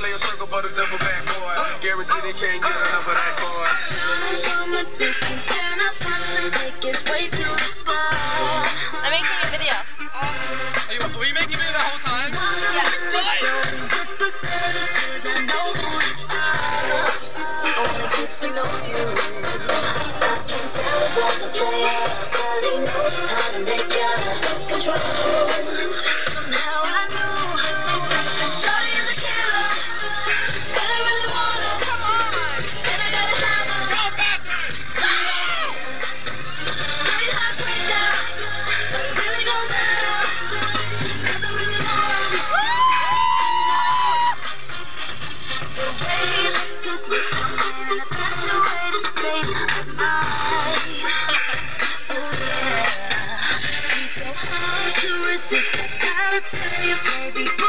play a circle, but a double back boy. Guarantee they can't get enough of that boy. From a distance, can I function? Take is way too far. I'm making a video. Are you, were you making me the whole time? Yes. Slowly resist. I'll tell you, baby.